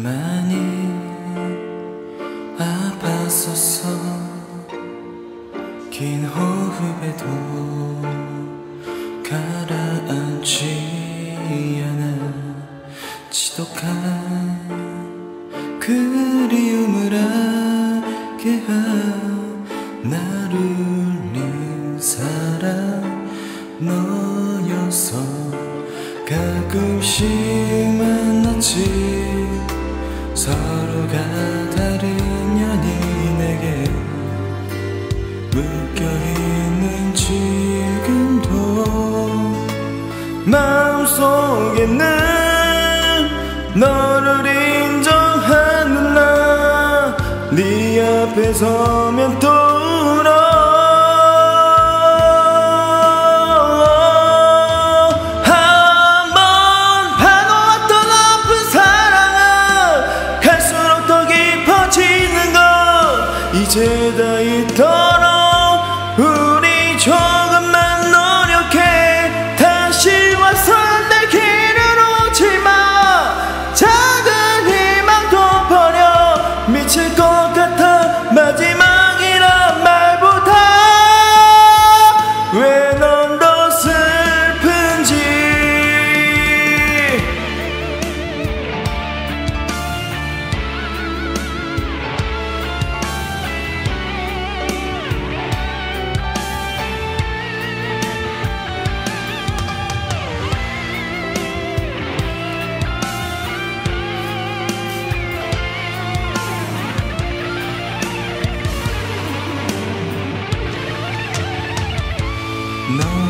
많이 아팠었어. 긴 호흡에도 가라앉지 않아. 지독한 그리움을 하게 한 나를 사랑 너였어 가끔씩 만났지 서로가 다른 연인에게 묶여있는 지금도 마음속에는 너를 인정하는 나 네 앞에 서면 또 것 이제 다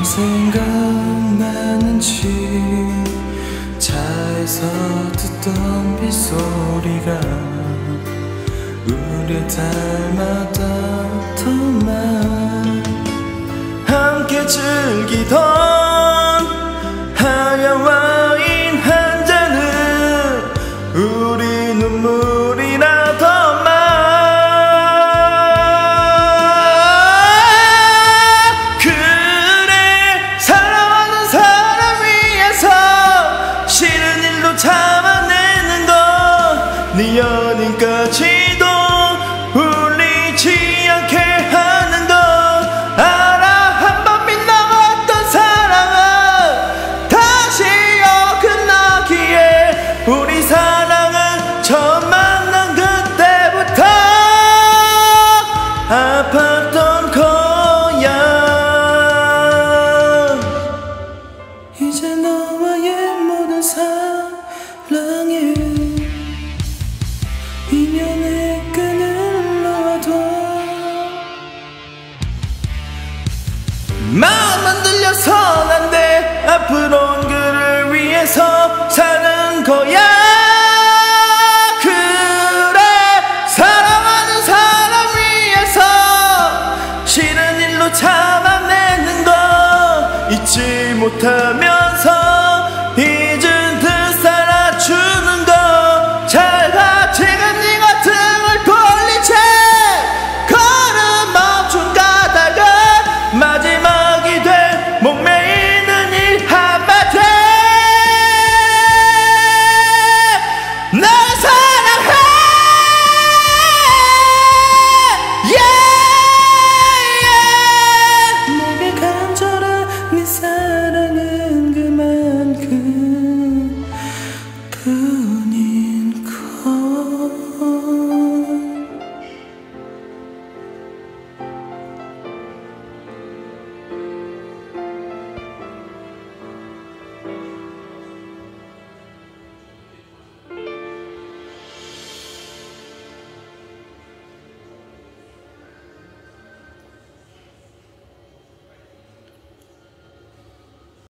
생각나는지 차에서 듣던 빗소리가 우리 닮았다더만 함께 즐기던 앞으로는 그를 위해서 사는 거야. 그래 사랑하는 사람 위해서 싫은 일로 참아내는 거 잊지 못하면